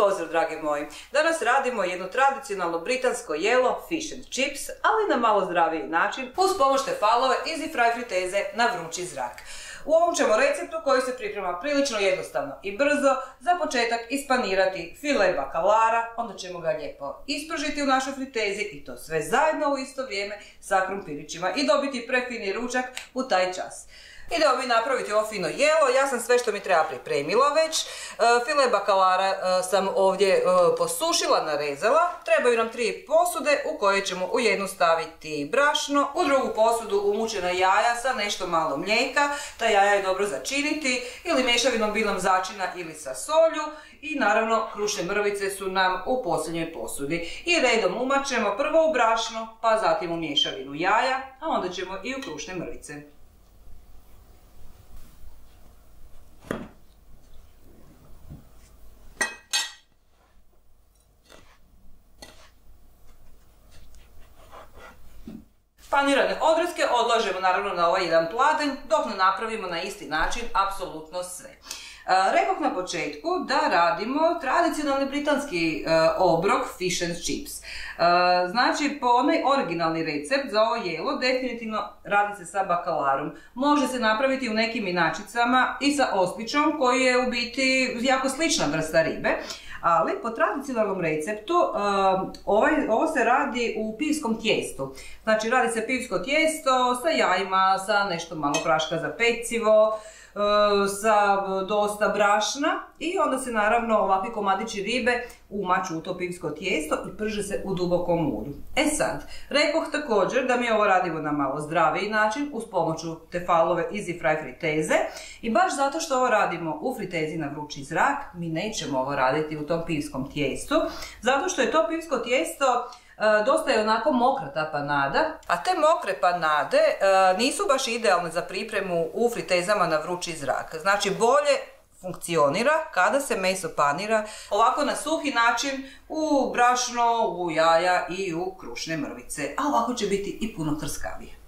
pozdrav dragi moji! Danas radimo jedno tradicionalno britansko jelo fish and chips, ali na malo zdraviji način uz pomoć tefalove easy fry friteze na vrući zrak. U ovom ćemo receptu koji se priprema prilično jednostavno i brzo za početak ispanirati file bakalara, onda ćemo ga lijepo ispržiti u našoj fritezi i to sve zajedno u isto vrijeme sa krumpirićima i dobiti prefini ručak u taj čas. Idemo mi napraviti ovo fino jelo, ja sam sve što mi treba pripremila već. E, file bakalara e, sam ovdje e, posušila, narezala. Trebaju nam tri posude u koje ćemo u jednu staviti brašno, u drugu posudu umučena jaja sa nešto malo mlijeka. Ta jaja je dobro začiniti ili mješavinom bilom začina ili sa solju. I naravno krušne mrvice su nam u posljednjoj posudi. I redom umačemo prvo u brašno, pa zatim u mješavinu jaja, a onda ćemo i u krušne mrvice. Panirane odreske odlažemo naravno na ovaj jedan pladanj dok ne napravimo na isti način apsolutno sve. E, Rekoh na početku da radimo tradicionalni britanski e, obrok fish and chips. E, znači, po onaj originalni recept za ovo jelo definitivno radi se sa bakalarom. Može se napraviti u nekim inačicama i sa ospičom koji je u biti jako slična vrsta ribe. Ali po tradicionalnom receptu um, ovaj, ovo se radi u pivskom tijestu. Znači radi se pivsko tijesto sa jajima, sa nešto malo praška za pecivo, E, sa dosta brašna i onda se naravno ovakvi komadići ribe umaču u to pivsko tijesto i prže se u dubokom ulju. E sad, rekoh također da mi ovo radimo na malo zdraviji način uz pomoću tefalove easy fry friteze i baš zato što ovo radimo u fritezi na vrući zrak, mi nećemo ovo raditi u tom pivskom tijestu, zato što je to pivsko tijesto E, dosta je onako mokra ta panada, a te mokre panade e, nisu baš idealne za pripremu u fritezama na vrući zrak. Znači bolje funkcionira kada se meso panira ovako na suhi način u brašno, u jaja i u krušne mrvice. A ovako će biti i puno trskavije.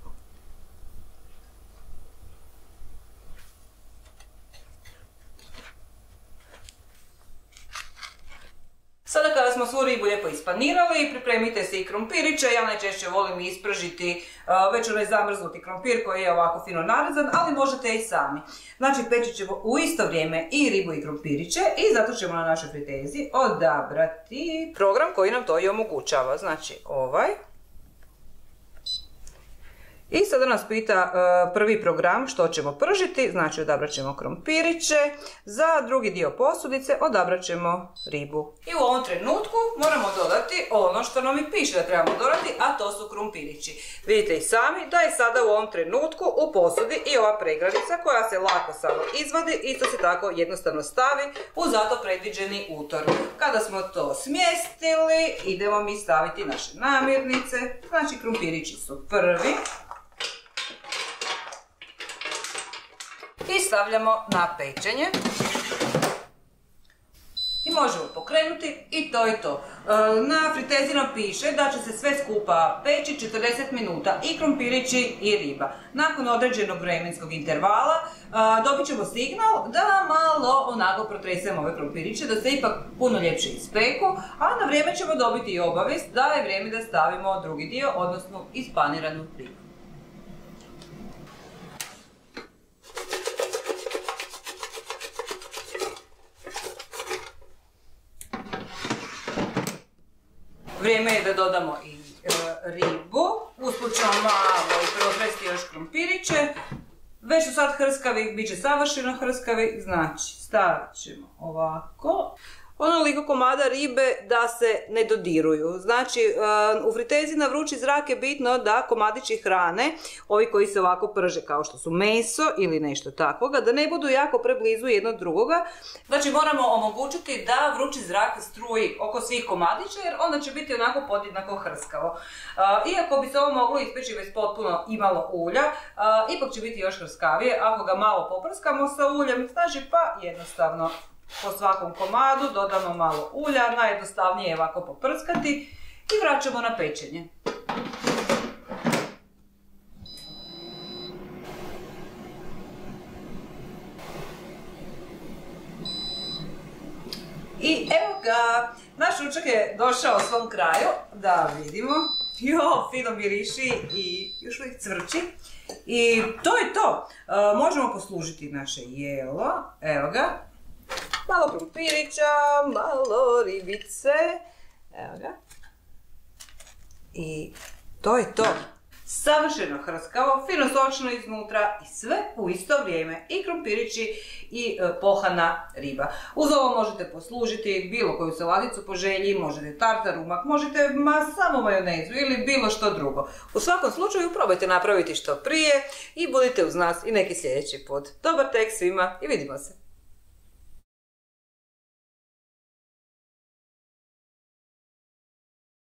Smo svu ribu lijepo ispanirali, pripremite se i krompiriće. Ja najčešće volim ispržiti već onaj zamrznuti krompir koji je ovako fino narezan, ali možete i sami. Znači peći ćemo u isto vrijeme i ribu i krompiriće i zato ćemo na našoj fritezi odabrati program koji nam to i omogućava. Znači ovaj. I sada nas pita e, prvi program što ćemo pržiti, znači odabrat ćemo krompiriće, za drugi dio posudice odabrat ćemo ribu. I u ovom trenutku moramo dodati ono što nam i piše da trebamo dodati, a to su krompirići. Vidite i sami da je sada u ovom trenutku u posudi i ova pregradica koja se lako samo izvadi, isto se tako jednostavno stavi u zato predviđeni utor. Kada smo to smjestili, idemo mi staviti naše namirnice, znači krompirići su prvi. I stavljamo na pečenje. I možemo pokrenuti i to je to. E, na fritezino piše da će se sve skupa peći 40 minuta i krompirići i riba. Nakon određenog vremenskog intervala e, dobit ćemo signal da malo onako protresemo ove krompiriće, da se ipak puno ljepše ispeku, a na vrijeme ćemo dobiti i obavijest da je vrijeme da stavimo drugi dio, odnosno ispaniranu ribu. Vrijeme je da dodamo i e, ribu. Usput malo i protresti još krompiriće. Već su sad hrskavi, bit će savršeno hrskavi, znači stavit ćemo ovako onoliko komada ribe da se ne dodiruju. Znači, uh, u fritezi na vrući zrak je bitno da komadići hrane, ovi koji se ovako prže kao što su meso ili nešto takvoga, da ne budu jako preblizu jedno drugoga. Znači, moramo omogućiti da vrući zrak struji oko svih komadića, jer onda će biti onako podjednako hrskavo. Uh, iako bi se ovo moglo ispeći bez potpuno imalo ulja, uh, ipak će biti još hrskavije ako ga malo poprskamo sa uljem, znači pa jednostavno po svakom komadu, dodamo malo ulja, najjednostavnije je ovako poprskati i vraćamo na pečenje. I evo ga, naš ručak je došao svom kraju, da vidimo. Jo, fino miriši i još uvijek cvrči. I to je to. E, možemo poslužiti naše jelo. Evo ga. Malo krumpirića, malo ribice. Evo ga. I to je to. Savršeno hrskavo, fino sočno iznutra i sve u isto vrijeme. I krumpirići i e, pohana riba. Uz ovo možete poslužiti bilo koju saladicu po želji, možete tartar, umak, možete ma samo majonezu ili bilo što drugo. U svakom slučaju probajte napraviti što prije i budite uz nas i neki sljedeći put. Dobar tek svima i vidimo se!